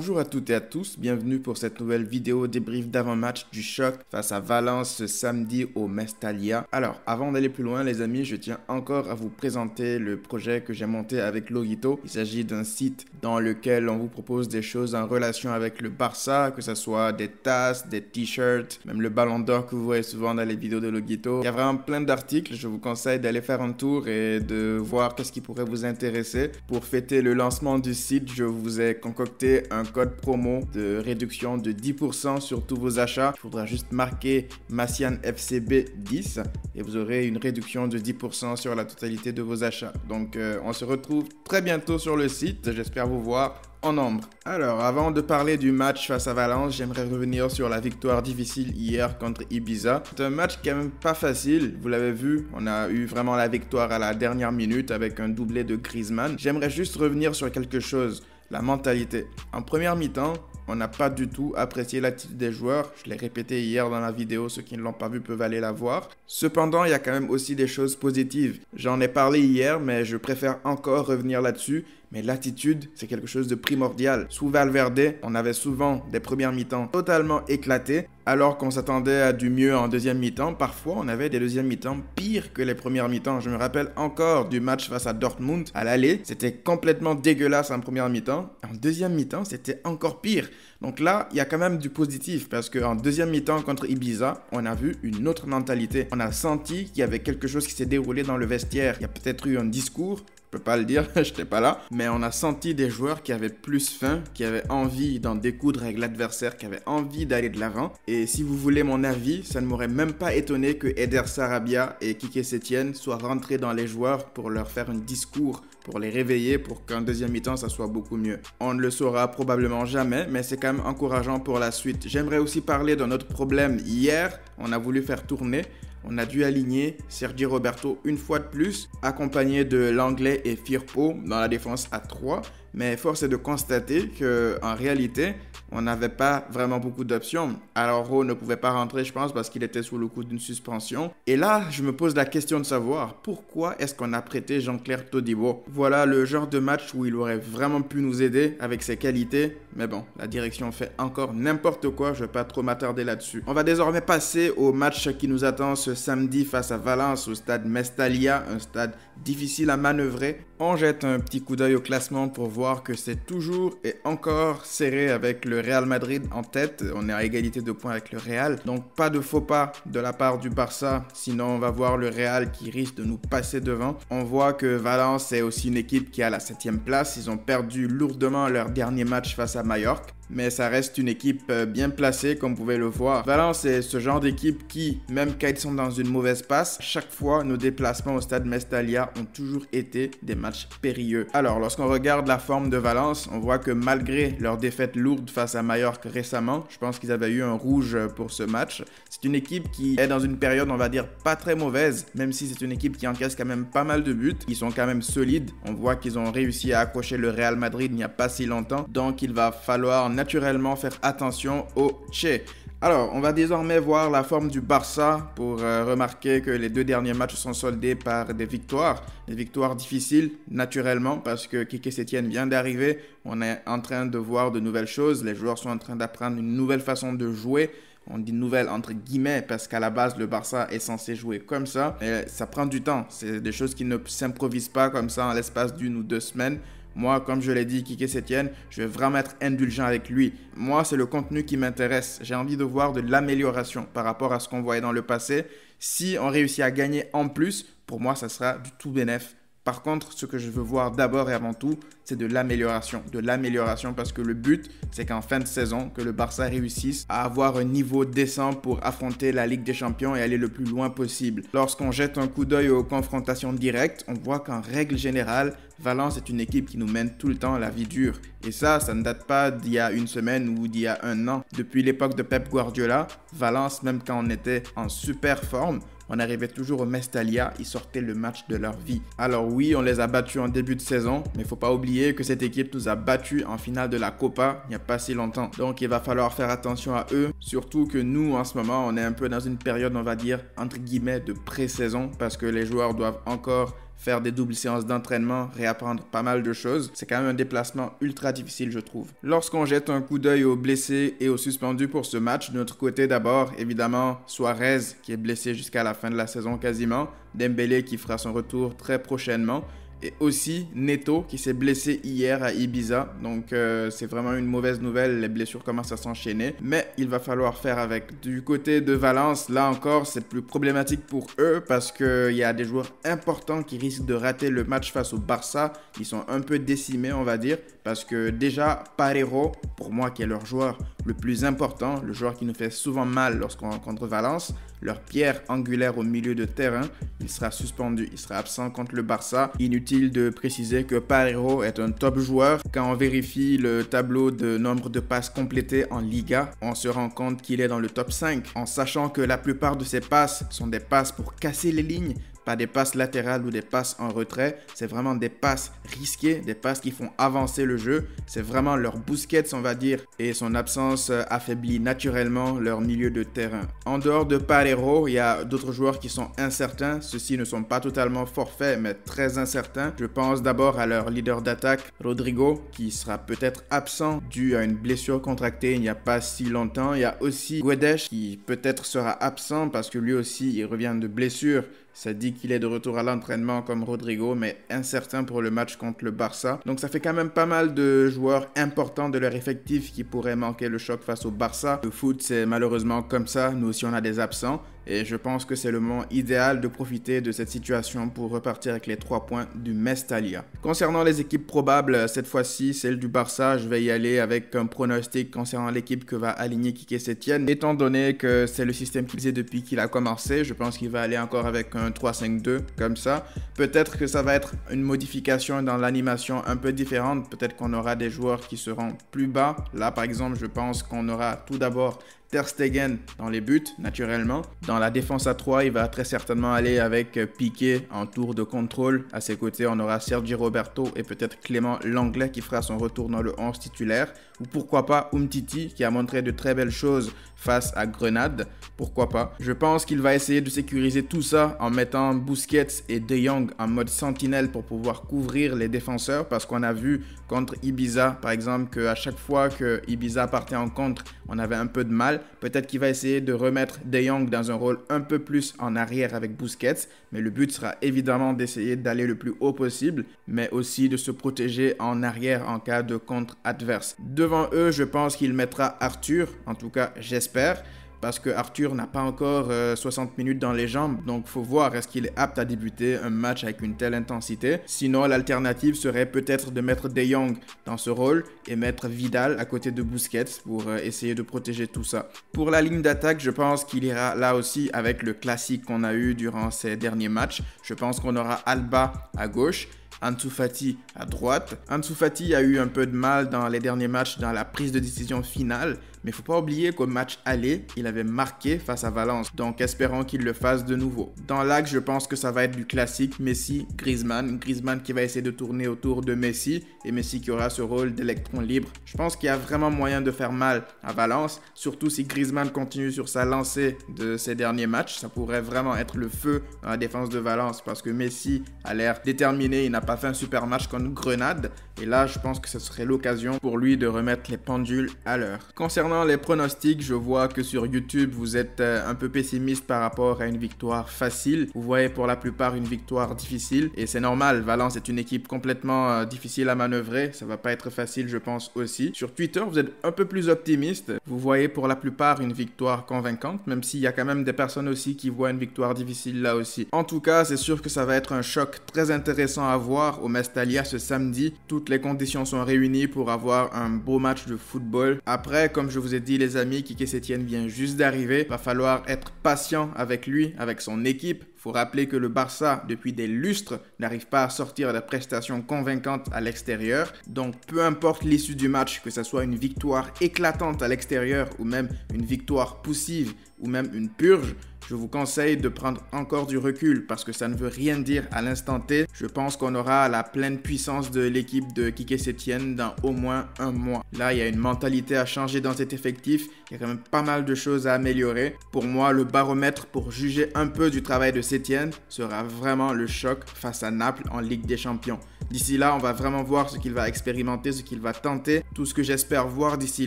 Bonjour à toutes et à tous, bienvenue pour cette nouvelle vidéo débrief d'avant-match du choc face à Valence ce samedi au Mestalia. Alors, avant d'aller plus loin les amis, je tiens encore à vous présenter le projet que j'ai monté avec Logito. Il s'agit d'un site dans lequel on vous propose des choses en relation avec le Barça, que ce soit des tasses, des t-shirts, même le ballon d'or que vous voyez souvent dans les vidéos de Logito. Il y a vraiment plein d'articles, je vous conseille d'aller faire un tour et de voir qu'est-ce qui pourrait vous intéresser. Pour fêter le lancement du site, je vous ai concocté un code promo de réduction de 10% sur tous vos achats. Il faudra juste marquer Massian FCB 10 et vous aurez une réduction de 10% sur la totalité de vos achats. Donc euh, on se retrouve très bientôt sur le site. J'espère vous voir en nombre. Alors, avant de parler du match face à Valence, j'aimerais revenir sur la victoire difficile hier contre Ibiza. C'est un match quand même pas facile, vous l'avez vu, on a eu vraiment la victoire à la dernière minute avec un doublé de Griezmann. J'aimerais juste revenir sur quelque chose la mentalité. En première mi-temps, on n'a pas du tout apprécié l'attitude des joueurs. Je l'ai répété hier dans la vidéo, ceux qui ne l'ont pas vu peuvent aller la voir. Cependant, il y a quand même aussi des choses positives. J'en ai parlé hier, mais je préfère encore revenir là-dessus. Mais l'attitude, c'est quelque chose de primordial. Sous Valverde, on avait souvent des premières mi-temps totalement éclatées, alors qu'on s'attendait à du mieux en deuxième mi-temps. Parfois, on avait des deuxièmes mi-temps pires que les premières mi-temps. Je me rappelle encore du match face à Dortmund à l'aller. C'était complètement dégueulasse en première mi-temps. En deuxième mi-temps, c'était encore pire. Donc là, il y a quand même du positif parce qu'en deuxième mi-temps contre Ibiza, on a vu une autre mentalité. On a senti qu'il y avait quelque chose qui s'est déroulé dans le vestiaire. Il y a peut-être eu un discours peux pas le dire, je n'étais pas là, mais on a senti des joueurs qui avaient plus faim, qui avaient envie d'en découdre avec l'adversaire, qui avaient envie d'aller de l'avant. Et si vous voulez mon avis, ça ne m'aurait même pas étonné que Eder Sarabia et Kike Setien soient rentrés dans les joueurs pour leur faire un discours, pour les réveiller, pour qu'en deuxième mi-temps ça soit beaucoup mieux. On ne le saura probablement jamais, mais c'est quand même encourageant pour la suite. J'aimerais aussi parler d'un autre problème. Hier, on a voulu faire tourner on a dû aligner Sergi Roberto une fois de plus, accompagné de l'anglais et Firpo dans la défense à 3. Mais force est de constater que en réalité, on n'avait pas vraiment beaucoup d'options. Alors Ro ne pouvait pas rentrer, je pense, parce qu'il était sous le coup d'une suspension. Et là, je me pose la question de savoir pourquoi est-ce qu'on a prêté Jean-Claire Todibo? Voilà le genre de match où il aurait vraiment pu nous aider avec ses qualités. Mais bon, la direction fait encore n'importe quoi, je vais pas trop m'attarder là-dessus. On va désormais passer au match qui nous attend ce samedi face à Valence au stade Mestalia, un stade difficile à manœuvrer. On jette un petit coup d'œil au classement pour voir que c'est toujours et encore serré avec le Real Madrid en tête. On est à égalité de points avec le Real. Donc pas de faux pas de la part du Barça. Sinon on va voir le Real qui risque de nous passer devant. On voit que Valence est aussi une équipe qui a la 7 place. Ils ont perdu lourdement leur dernier match face à Mallorca mais ça reste une équipe euh, bien placée, comme vous pouvez le voir. Valence est ce genre d'équipe qui, même quand ils sont dans une mauvaise passe, chaque fois, nos déplacements au stade Mestalia ont toujours été des matchs périlleux. Alors, lorsqu'on regarde la forme de Valence, on voit que malgré leur défaite lourde face à Mallorca récemment, je pense qu'ils avaient eu un rouge pour ce match. C'est une équipe qui est dans une période, on va dire, pas très mauvaise, même si c'est une équipe qui encaisse quand même pas mal de buts. Ils sont quand même solides. On voit qu'ils ont réussi à accrocher le Real Madrid il n'y a pas si longtemps. Donc, il va falloir naturellement faire attention au Che. Alors, on va désormais voir la forme du Barça pour euh, remarquer que les deux derniers matchs sont soldés par des victoires. Des victoires difficiles, naturellement, parce que Kike Setien vient d'arriver. On est en train de voir de nouvelles choses. Les joueurs sont en train d'apprendre une nouvelle façon de jouer. On dit nouvelle entre guillemets parce qu'à la base le Barça est censé jouer comme ça. Mais ça prend du temps. C'est des choses qui ne s'improvisent pas comme ça en l'espace d'une ou deux semaines. Moi, comme je l'ai dit, Kike Sétienne, je vais vraiment être indulgent avec lui. Moi, c'est le contenu qui m'intéresse. J'ai envie de voir de l'amélioration par rapport à ce qu'on voyait dans le passé. Si on réussit à gagner en plus, pour moi, ça sera du tout bénéf. Par contre, ce que je veux voir d'abord et avant tout, c'est de l'amélioration. De l'amélioration parce que le but, c'est qu'en fin de saison, que le Barça réussisse à avoir un niveau décent pour affronter la Ligue des Champions et aller le plus loin possible. Lorsqu'on jette un coup d'œil aux confrontations directes, on voit qu'en règle générale, Valence est une équipe qui nous mène tout le temps à la vie dure. Et ça, ça ne date pas d'il y a une semaine ou d'il y a un an. Depuis l'époque de Pep Guardiola, Valence, même quand on était en super forme, on arrivait toujours au Mestalia, ils sortaient le match de leur vie. Alors oui, on les a battus en début de saison, mais il faut pas oublier que cette équipe nous a battus en finale de la Copa il n'y a pas si longtemps. Donc il va falloir faire attention à eux, surtout que nous en ce moment, on est un peu dans une période, on va dire, entre guillemets, de pré-saison, parce que les joueurs doivent encore faire des doubles séances d'entraînement, réapprendre pas mal de choses. C'est quand même un déplacement ultra difficile, je trouve. Lorsqu'on jette un coup d'œil aux blessés et aux suspendus pour ce match, de notre côté d'abord, évidemment, Suarez qui est blessé jusqu'à la fin de la saison quasiment, Dembélé qui fera son retour très prochainement et aussi Neto qui s'est blessé hier à Ibiza. Donc euh, c'est vraiment une mauvaise nouvelle, les blessures commencent à s'enchaîner. Mais il va falloir faire avec. Du côté de Valence, là encore, c'est plus problématique pour eux parce qu'il y a des joueurs importants qui risquent de rater le match face au Barça. Ils sont un peu décimés, on va dire. Parce que déjà, Parero, pour moi qui est leur joueur le plus important, le joueur qui nous fait souvent mal lorsqu'on rencontre Valence, leur pierre angulaire au milieu de terrain, il sera suspendu, il sera absent contre le Barça. Inutile de préciser que Parero est un top joueur. Quand on vérifie le tableau de nombre de passes complétées en Liga, on se rend compte qu'il est dans le top 5, en sachant que la plupart de ses passes sont des passes pour casser les lignes, pas des passes latérales ou des passes en retrait, c'est vraiment des passes risquées, des passes qui font avancer le jeu. C'est vraiment leur bousquette, on va dire, et son absence euh, affaiblit naturellement leur milieu de terrain. En dehors de Parero, il y a d'autres joueurs qui sont incertains. Ceux-ci ne sont pas totalement forfaits, mais très incertains. Je pense d'abord à leur leader d'attaque, Rodrigo, qui sera peut-être absent dû à une blessure contractée il n'y a pas si longtemps. Il y a aussi Guedes, qui peut-être sera absent parce que lui aussi, il revient de blessure ça dit qu'il est de retour à l'entraînement comme Rodrigo, mais incertain pour le match contre le Barça. Donc ça fait quand même pas mal de joueurs importants de leur effectif qui pourraient manquer le choc face au Barça. Le foot, c'est malheureusement comme ça. Nous aussi, on a des absents. Et je pense que c'est le moment idéal de profiter de cette situation pour repartir avec les trois points du Mestalia. Concernant les équipes probables, cette fois-ci, celle du Barça, je vais y aller avec un pronostic concernant l'équipe que va aligner Kike Setien. Étant donné que c'est le système qu'il faisait depuis qu'il a commencé, je pense qu'il va aller encore avec un 3-5-2 comme ça. Peut-être que ça va être une modification dans l'animation un peu différente. Peut-être qu'on aura des joueurs qui seront plus bas. Là, par exemple, je pense qu'on aura tout d'abord Ter Stegen dans les buts, naturellement. Dans la défense à 3, il va très certainement aller avec Piqué en tour de contrôle. À ses côtés, on aura Sergi Roberto et peut-être Clément Langlais qui fera son retour dans le 11 titulaire. Ou pourquoi pas Umtiti qui a montré de très belles choses face à Grenade. Pourquoi pas? Je pense qu'il va essayer de sécuriser tout ça en mettant Busquets et De Jong en mode sentinelle pour pouvoir couvrir les défenseurs parce qu'on a vu contre Ibiza par exemple qu'à chaque fois que Ibiza partait en contre, on avait un peu de mal. Peut-être qu'il va essayer de remettre De Jong dans un rôle un peu plus en arrière avec Busquets, mais le but sera évidemment d'essayer d'aller le plus haut possible, mais aussi de se protéger en arrière en cas de contre adverse. Devant eux, je pense qu'il mettra Arthur, en tout cas j'espère parce que Arthur n'a pas encore 60 euh, minutes dans les jambes, donc faut voir est-ce qu'il est apte à débuter un match avec une telle intensité? Sinon, l'alternative serait peut-être de mettre De Jong dans ce rôle et mettre Vidal à côté de Busquets pour euh, essayer de protéger tout ça. Pour la ligne d'attaque, je pense qu'il ira là aussi avec le classique qu'on a eu durant ces derniers matchs. Je pense qu'on aura Alba à gauche Ansu Fati à droite. Ansu Fati a eu un peu de mal dans les derniers matchs dans la prise de décision finale, mais faut pas oublier qu'au match aller, il avait marqué face à Valence. Donc espérons qu'il le fasse de nouveau. Dans l'axe, je pense que ça va être du classique Messi, Griezmann. Griezmann qui va essayer de tourner autour de Messi et Messi qui aura ce rôle d'électron libre. Je pense qu'il y a vraiment moyen de faire mal à Valence, surtout si Griezmann continue sur sa lancée de ces derniers matchs. Ça pourrait vraiment être le feu dans la défense de Valence parce que Messi a l'air déterminé, il n'a pas fait un super match contre Grenade et là, je pense que ce serait l'occasion pour lui de remettre les pendules à l'heure. Concernant les pronostics, je vois que sur YouTube, vous êtes euh, un peu pessimiste par rapport à une victoire facile. Vous voyez pour la plupart une victoire difficile. Et c'est normal, Valence est une équipe complètement euh, difficile à manœuvrer. Ça va pas être facile, je pense aussi. Sur Twitter, vous êtes un peu plus optimiste. Vous voyez pour la plupart une victoire convaincante, même s'il y a quand même des personnes aussi qui voient une victoire difficile là aussi. En tout cas, c'est sûr que ça va être un choc très intéressant à voir au Mestalia ce samedi. Toutes les conditions sont réunies pour avoir un beau match de football. Après, comme je vous ai dit les amis, Kike Sétienne vient juste d'arriver. Va falloir être patient avec lui, avec son équipe. Faut rappeler que le Barça, depuis des lustres, n'arrive pas à sortir des prestations convaincantes à l'extérieur. Donc peu importe l'issue du match, que ce soit une victoire éclatante à l'extérieur ou même une victoire poussive ou même une purge, je vous conseille de prendre encore du recul parce que ça ne veut rien dire à l'instant T. Je pense qu'on aura la pleine puissance de l'équipe de Kike Sétienne dans au moins un mois. Là, il y a une mentalité à changer dans cet effectif. Il y a quand même pas mal de choses à améliorer. Pour moi, le baromètre pour juger un peu du travail de Sétienne sera vraiment le choc face à Naples en Ligue des Champions. D'ici là, on va vraiment voir ce qu'il va expérimenter, ce qu'il va tenter. Tout ce que j'espère voir d'ici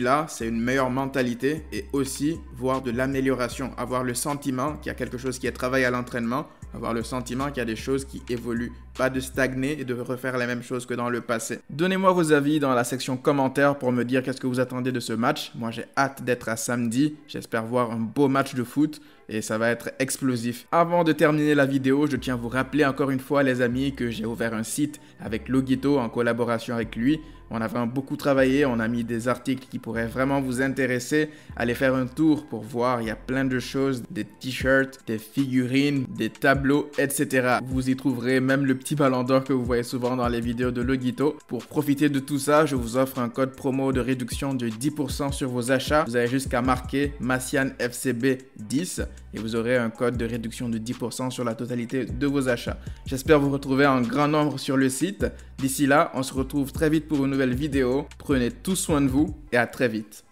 là, c'est une meilleure mentalité et aussi voir de l'amélioration, avoir le sentiment qu'il y a quelque chose qui est travaillé à l'entraînement, avoir le sentiment qu'il y a des choses qui évoluent, pas de stagner et de refaire la même chose que dans le passé. Donnez-moi vos avis dans la section commentaires pour me dire qu'est-ce que vous attendez de ce match. Moi, j'ai hâte d'être à samedi. J'espère voir un beau match de foot et ça va être explosif. Avant de terminer la vidéo, je tiens à vous rappeler encore une fois les amis que j'ai ouvert un site avec Logito en collaboration avec lui. On a vraiment beaucoup travaillé, on a mis des articles qui pourraient vraiment vous intéresser. Allez faire un tour pour voir, il y a plein de choses, des t-shirts, des figurines, des tableaux, etc. Vous y trouverez même le petit ballon d'or que vous voyez souvent dans les vidéos de Logito. Pour profiter de tout ça, je vous offre un code promo de réduction de 10% sur vos achats. Vous avez jusqu'à marquer MassianFCB10 et vous aurez un code de réduction de 10% sur la totalité de vos achats. J'espère vous retrouver en grand nombre sur le site. D'ici là, on se retrouve très vite pour une nouvelle vidéo. Prenez tout soin de vous et à très vite.